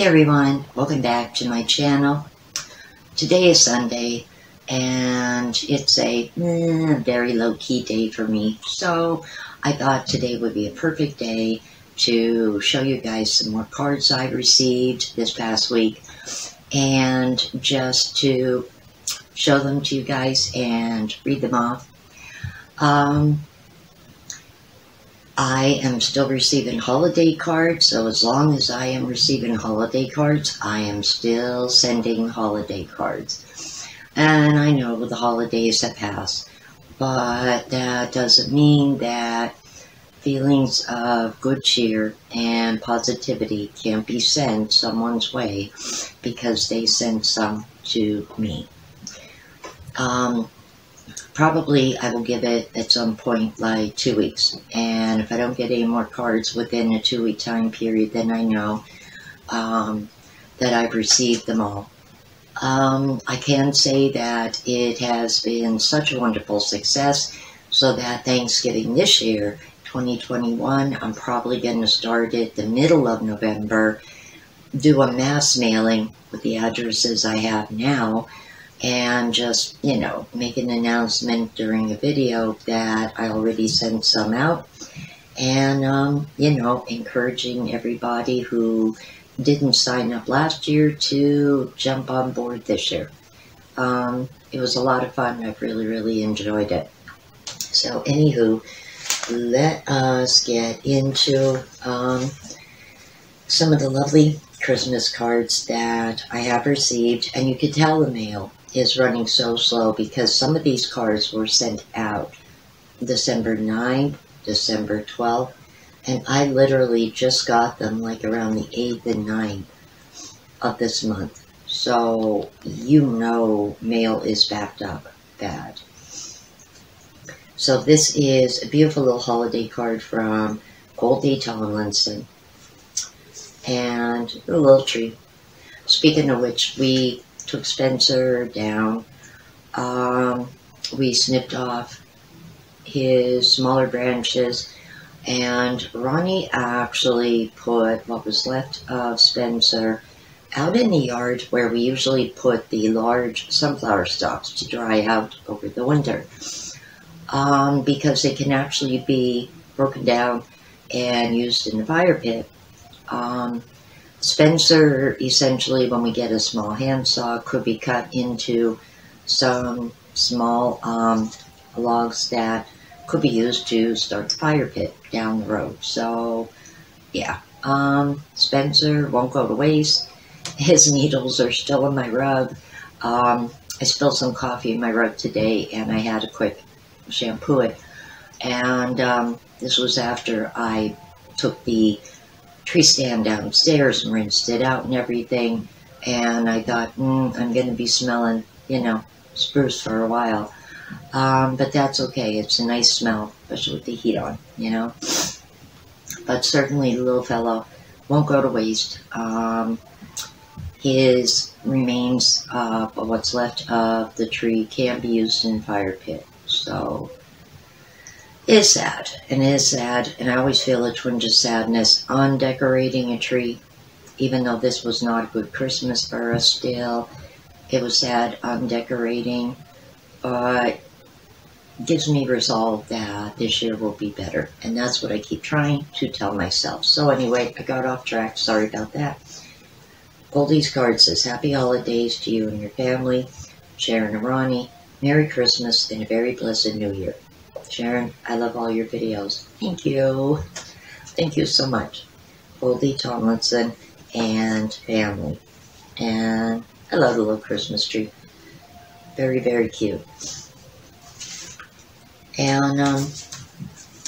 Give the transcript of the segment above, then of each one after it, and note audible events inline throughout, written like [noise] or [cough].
Hey everyone, welcome back to my channel. Today is Sunday and it's a mm, very low-key day for me. So I thought today would be a perfect day to show you guys some more cards I received this past week and just to show them to you guys and read them off. Um, I am still receiving holiday cards, so as long as I am receiving holiday cards, I am still sending holiday cards. And I know the holidays have passed, but that doesn't mean that feelings of good cheer and positivity can't be sent someone's way because they sent some to me. Um, probably I will give it at some point like two weeks. And if I don't get any more cards within a two week time period, then I know um, that I've received them all. Um, I can say that it has been such a wonderful success so that Thanksgiving this year, 2021, I'm probably going to start at the middle of November, do a mass mailing with the addresses I have now, and just, you know, make an announcement during a video that I already sent some out. And, um, you know, encouraging everybody who didn't sign up last year to jump on board this year. Um, it was a lot of fun. I've really, really enjoyed it. So, anywho, let us get into um, some of the lovely Christmas cards that I have received. And you could tell the mail is running so slow because some of these cards were sent out December 9th, December 12th, and I literally just got them like around the 8th and 9th of this month. So you know mail is backed up bad. So this is a beautiful little holiday card from Goldie Tomlinson. And a little tree. Speaking of which, we took Spencer down. Um, we snipped off his smaller branches and Ronnie actually put what was left of Spencer out in the yard where we usually put the large sunflower stalks to dry out over the winter um, because they can actually be broken down and used in the fire pit. Um, Spencer, essentially, when we get a small handsaw, could be cut into some small um, logs that could be used to start the fire pit down the road. So, yeah, um, Spencer won't go to waste. His [laughs] needles are still in my rug. Um, I spilled some coffee in my rug today, and I had a quick shampoo it. And um, this was after I took the tree stand downstairs and rinsed it out and everything. And I thought, mm, I'm going to be smelling, you know, spruce for a while. Um, but that's okay. It's a nice smell, especially with the heat on, you know. But certainly the little fellow won't go to waste. Um, his remains of what's left of the tree can be used in fire pit. So is sad and is sad, and I always feel a twinge of sadness on decorating a tree. Even though this was not a good Christmas for us still, it was sad on decorating, but gives me resolve that this year will be better. And that's what I keep trying to tell myself. So anyway, I got off track. Sorry about that. Goldie's card says, Happy holidays to you and your family, Sharon and Ronnie. Merry Christmas and a very blessed New Year. Sharon, I love all your videos. Thank you. Thank you so much. Goldie Tomlinson and family. And I love the little Christmas tree. Very, very cute. And um,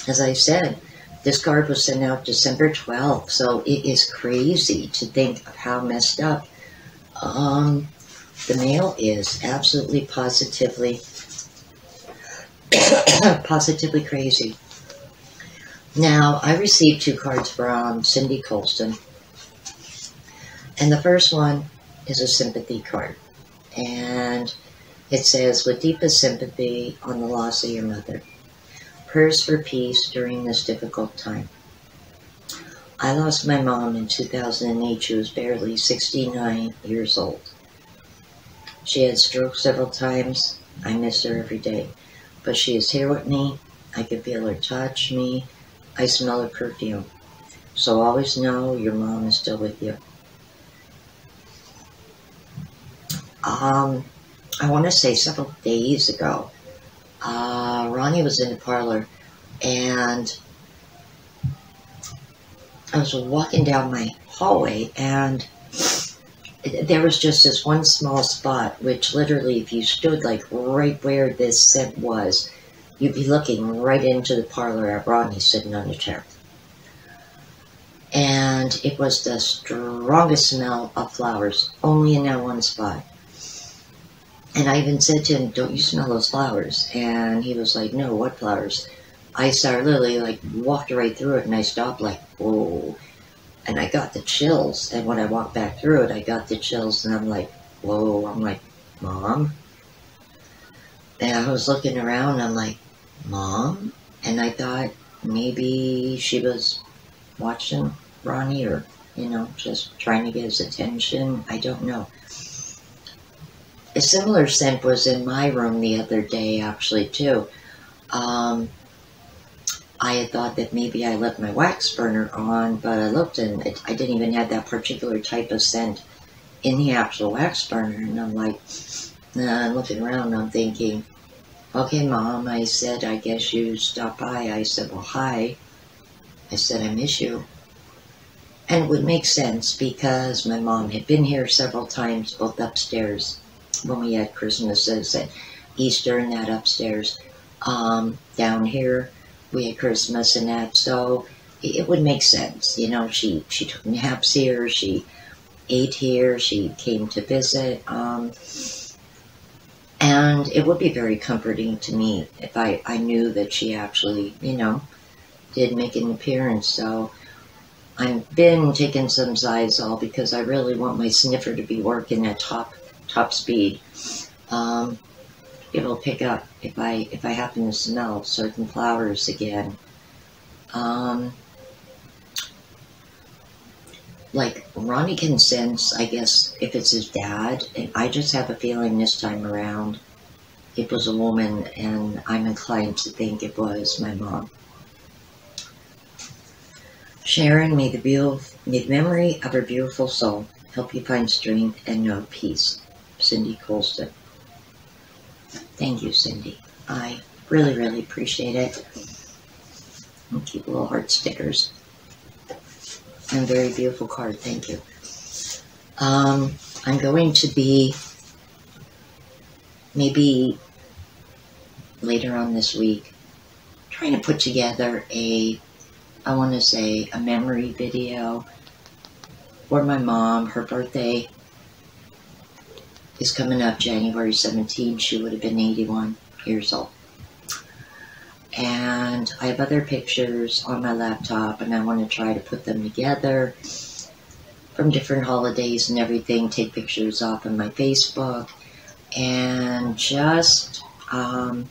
as I said, this card was sent out December 12th, so it is crazy to think of how messed up um, the mail is. Absolutely, positively [coughs] positively crazy. Now, I received two cards from Cindy Colston. And the first one is a sympathy card. And it says, with deepest sympathy on the loss of your mother. Prayers for peace during this difficult time. I lost my mom in 2008. She was barely 69 years old. She had stroke several times. I miss her every day. But she is here with me. I can feel her touch me. I smell her perfume. So always know your mom is still with you. Um, I want to say several days ago, uh, Ronnie was in the parlor and I was walking down my hallway and there was just this one small spot, which literally, if you stood like right where this scent was, you'd be looking right into the parlor at Ronnie sitting on the chair. And it was the strongest smell of flowers, only in that one spot. And I even said to him, Don't you smell those flowers? And he was like, No, what flowers? I started literally like walked right through it and I stopped like, whoa. And I got the chills. And when I walked back through it, I got the chills and I'm like, whoa. I'm like, Mom? And I was looking around I'm like, Mom? And I thought maybe she was watching Ronnie or, you know, just trying to get his attention. I don't know. A similar scent was in my room the other day, actually, too. Um, I had thought that maybe I left my wax burner on, but I looked and it, I didn't even have that particular type of scent in the actual wax burner. And I'm like, nah, I'm looking around and I'm thinking, okay, mom, I said, I guess you stopped by. I said, well, hi. I said, I miss you. And it would make sense because my mom had been here several times, both upstairs when we had Christmases and Easter and that upstairs. Um, down here, we had Christmas and that, so it would make sense. You know, she, she took naps here, she ate here, she came to visit. Um, and it would be very comforting to me if I, I knew that she actually, you know, did make an appearance. So I've been taking some Xyzal because I really want my sniffer to be working at top top speed. Um, it'll pick up if I if I happen to smell certain flowers again. Um, like Ronnie can sense, I guess, if it's his dad, and I just have a feeling this time around it was a woman, and I'm inclined to think it was my mom. Sharon, may the, beautiful, may the memory of her beautiful soul help you find strength and know peace. Cindy Colston. Thank you, Cindy. I really, really appreciate it. And keep little heart stickers. And a very beautiful card. Thank you. Um, I'm going to be maybe later on this week trying to put together a, I want to say, a memory video for my mom. Her birthday is coming up January 17th. She would have been 81 years old. And I have other pictures on my laptop, and I want to try to put them together from different holidays and everything. Take pictures off of my Facebook, and just, um,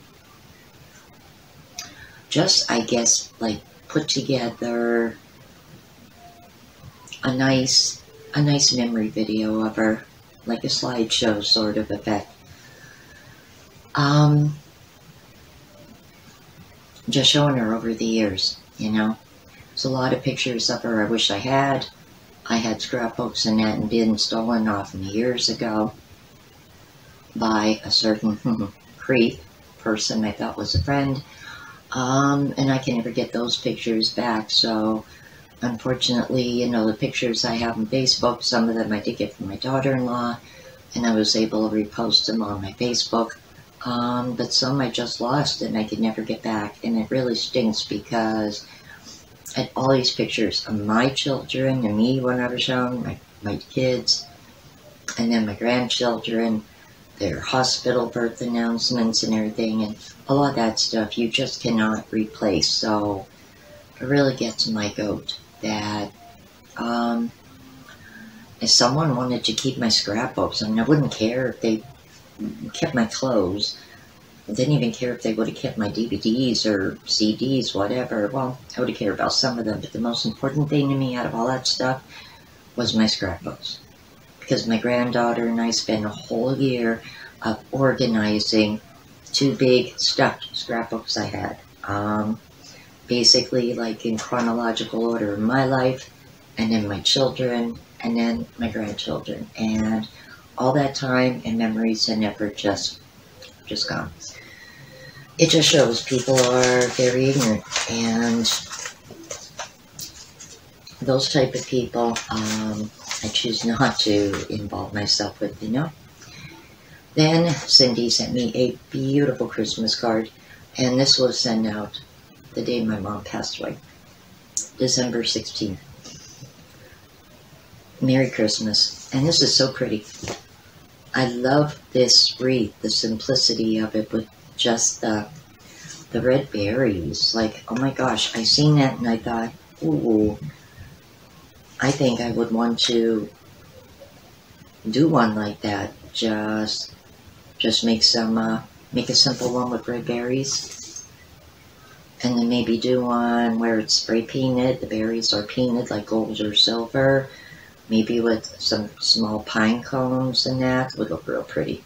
just I guess like put together a nice, a nice memory video of her like a slideshow sort of effect. Um, just showing her over the years, you know. There's a lot of pictures of her I wish I had. I had scrapbooks and that and been stolen off me years ago by a certain [laughs] creep person I thought was a friend. Um, and I can never get those pictures back, so unfortunately, you know, the pictures I have on Facebook, some of them I did get from my daughter-in-law, and I was able to repost them on my Facebook. Um, but some I just lost and I could never get back. And it really stinks because I had all these pictures of my children and me when I was young, my, my kids, and then my grandchildren, their hospital birth announcements and everything. And a lot of that stuff you just cannot replace. So it really gets my goat that um, if someone wanted to keep my scrapbooks, I mean, I wouldn't care if they kept my clothes. I didn't even care if they would have kept my DVDs or CDs, whatever. Well, I would have cared about some of them, but the most important thing to me out of all that stuff was my scrapbooks. Because my granddaughter and I spent a whole year of organizing two big stuffed scrapbooks I had. Um, basically, like in chronological order my life, and then my children, and then my grandchildren. And all that time and memories and never just just gone. It just shows people are very ignorant and those type of people um, I choose not to involve myself with, you know. Then Cindy sent me a beautiful Christmas card and this was sent out the day my mom passed away, December 16th. Merry Christmas. And this is so pretty. I love this wreath, the simplicity of it with just the the red berries. Like, oh my gosh, I seen that and I thought, ooh, I think I would want to do one like that. Just, just make some, uh, make a simple one with red berries. And then maybe do one where it's spray painted. The berries are painted like gold or silver maybe with some small pine cones and that would look real pretty.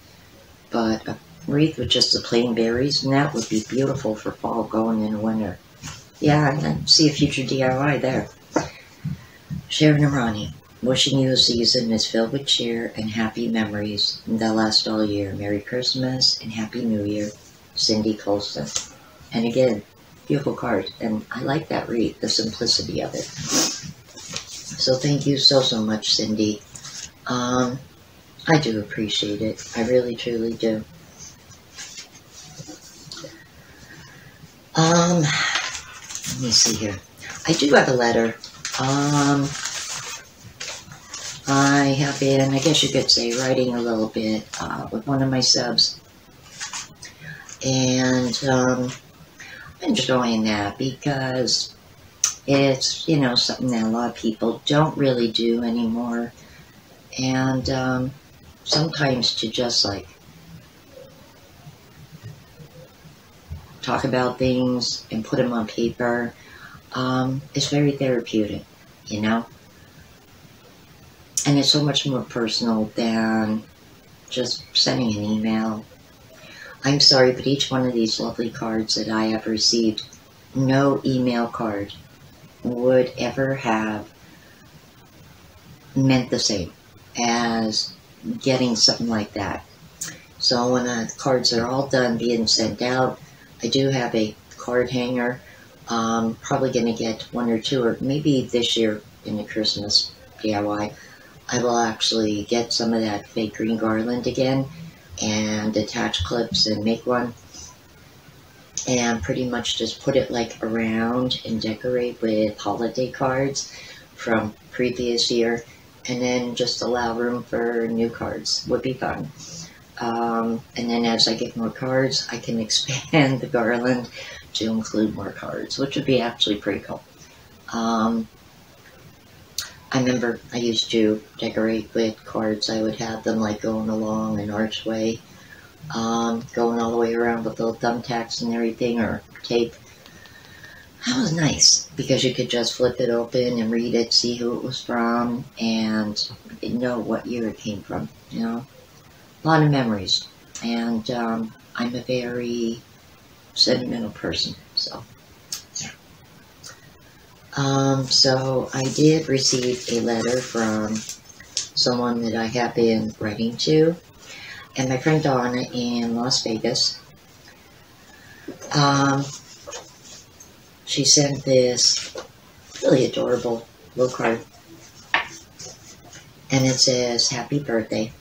But a wreath with just the plain berries and that would be beautiful for fall going into winter. Yeah, and I see a future DIY there. Sharon Ronnie, wishing you a season is filled with cheer and happy memories that last all year. Merry Christmas and Happy New Year, Cindy Colston. And again, beautiful card, and I like that read, the simplicity of it. So thank you so, so much, Cindy. Um, I do appreciate it. I really, truly do. Um, let me see here. I do have a letter. Um, I have been, I guess you could say, writing a little bit uh, with one of my subs. And um, Enjoying that because it's, you know, something that a lot of people don't really do anymore. And um, sometimes to just like talk about things and put them on paper um, is very therapeutic, you know? And it's so much more personal than just sending an email. I'm sorry, but each one of these lovely cards that I have received, no email card would ever have meant the same as getting something like that. So when the cards are all done being sent out, I do have a card hanger. Um, probably going to get one or two, or maybe this year in the Christmas DIY, I will actually get some of that fake green garland again and attach clips and make one and pretty much just put it like around and decorate with holiday cards from previous year and then just allow room for new cards would be fun. Um, and then as I get more cards, I can [laughs] expand the garland to include more cards, which would be actually pretty cool. Um, I remember I used to decorate with cards. I would have them like going along an archway um, going all the way around with little thumbtacks and everything, or tape. That was nice because you could just flip it open and read it, see who it was from, and know what year it came from. You know, a lot of memories, and um, I'm a very sentimental person, so. Um, so I did receive a letter from someone that I have been writing to and my friend Donna in Las Vegas. Um, she sent this really adorable little card. And it says, Happy Birthday.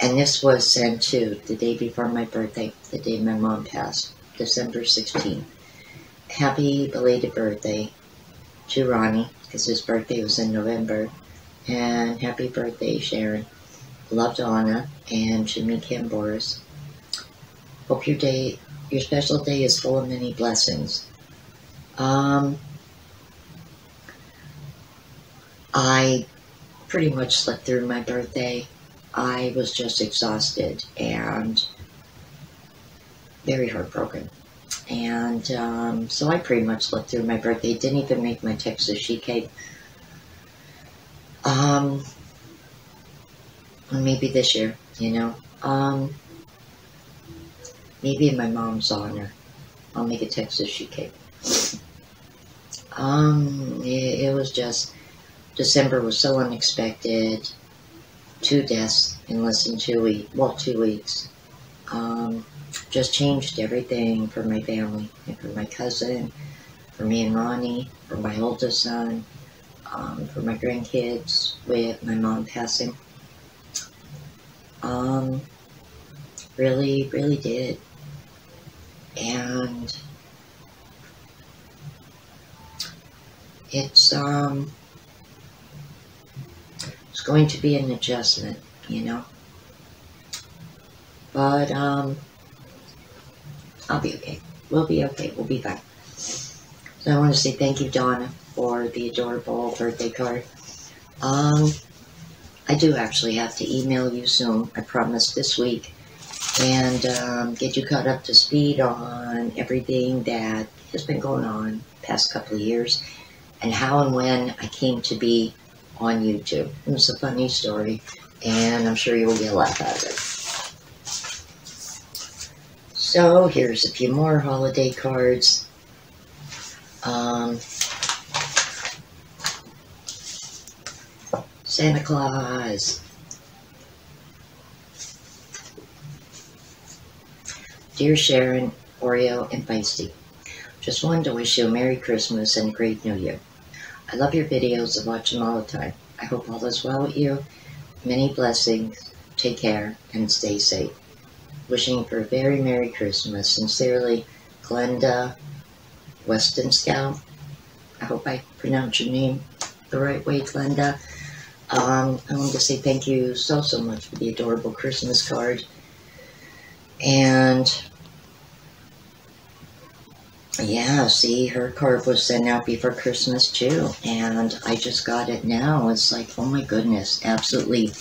And this was sent to the day before my birthday, the day my mom passed, December 16th. Happy belated birthday to Ronnie, because his birthday was in November. And happy birthday, Sharon. Love Donna and Jimmy Kim Boris. Hope your day, your special day is full of many blessings. Um, I pretty much slept through my birthday. I was just exhausted and very heartbroken. And um, so I pretty much looked through my birthday. Didn't even make my Texas sheet cake. Um, maybe this year, you know. Um, maybe in my mom's honor, I'll make a Texas sheet cake. Um, it, it was just December was so unexpected. Two deaths in less than two weeks. Well, two weeks. Um, just changed everything for my family and for my cousin, for me and Ronnie, for my oldest son, um, for my grandkids with my mom passing. Um, really, really did. And it's, um, it's going to be an adjustment, you know. But, um, I'll be okay. We'll be okay. We'll be fine. So I want to say thank you, Donna, for the adorable birthday card. Um, I do actually have to email you soon. I promise this week. And um, get you caught up to speed on everything that has been going on past couple of years and how and when I came to be on YouTube. It's a funny story, and I'm sure you will get a laugh out of it. So here's a few more holiday cards. Um, Santa Claus. Dear Sharon, Oreo, and Feisty, just wanted to wish you a Merry Christmas and a great New Year. I love your videos and watch them all the time. I hope all is well with you. Many blessings. Take care and stay safe. Wishing for a very Merry Christmas. Sincerely, Glenda Weston Scout. I hope I pronounced your name the right way, Glenda. Um, I want to say thank you so, so much for the adorable Christmas card. And yeah, see, her card was sent out before Christmas too, and I just got it now. It's like, oh my goodness, absolutely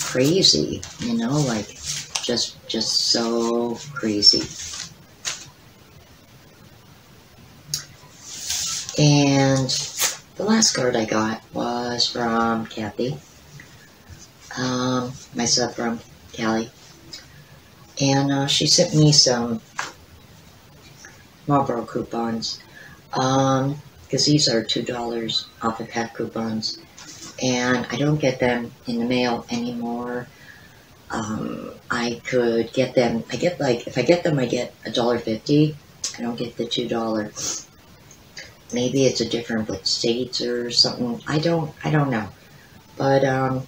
crazy, you know, like just, just so crazy. And the last card I got was from Kathy, um, my sub from Cali, and uh, she sent me some Marlboro coupons. Um, because these are $2 off of pack coupons. And I don't get them in the mail anymore. Um, I could get them, I get like, if I get them, I get a dollar fifty. I don't get the $2. Maybe it's a different like, states or something. I don't, I don't know. But, um,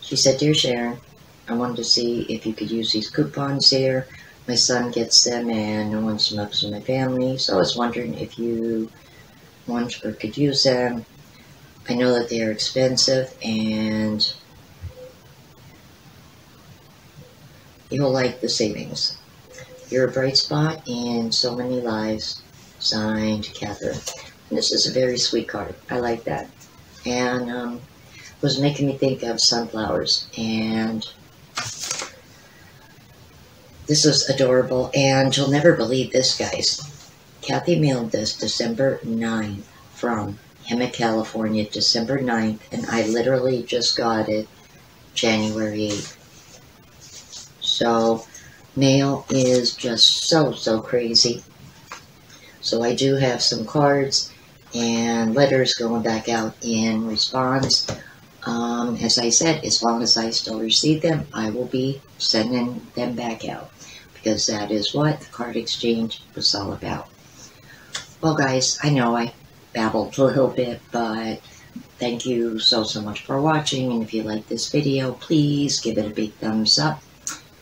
she said, Dear Sharon, I wanted to see if you could use these coupons here my son gets them and no one smokes in my family. So I was wondering if you want or could use them. I know that they are expensive and you'll like the savings. You're a bright spot in so many lives. Signed, Catherine. And this is a very sweet card. I like that. And um, was making me think of sunflowers and this is adorable, and you'll never believe this, guys. Kathy mailed this December 9th from Hemet, California, December 9th, and I literally just got it January 8th. So, mail is just so, so crazy. So I do have some cards and letters going back out in response. Um, as I said, as long as I still receive them, I will be sending them back out because that is what the card exchange was all about. Well, guys, I know I babbled a little bit, but thank you so, so much for watching. And if you like this video, please give it a big thumbs up.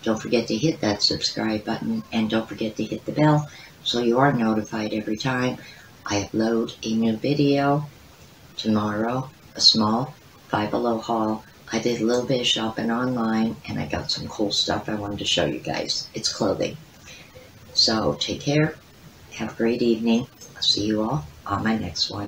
Don't forget to hit that subscribe button and don't forget to hit the bell so you are notified every time I upload a new video. Tomorrow, a small Five Below haul I did a little bit of shopping online and I got some cool stuff I wanted to show you guys. It's clothing. So take care. Have a great evening. I'll see you all on my next one.